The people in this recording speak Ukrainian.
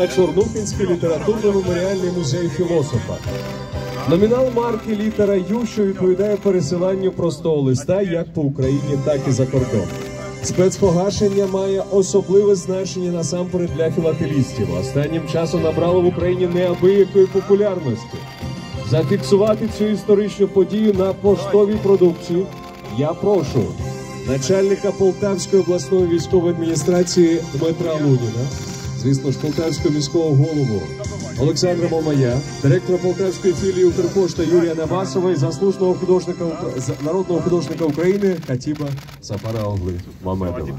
Чорнухинський літературно-меморіальний музей філософа. Номінал марки літера Ю, що відповідає пересиланню простого листа як по Україні, так і за кордон. Спецпогашення має особливе значення насамперед для філателістів. Останнім часом набрало в Україні неабиякої популярності. Зафіксувати цю історичну подію на поштовій продукції я прошу начальника Полтавської обласної військової адміністрації Дмитра Луніна, звісно ж, Полтавського міського голову. Олександра Мамая, директора Полтавської філії Укрпошта Юрія Набасова і заслуженого художника народного художника України Хатіба Сафара Огли А Мамедова.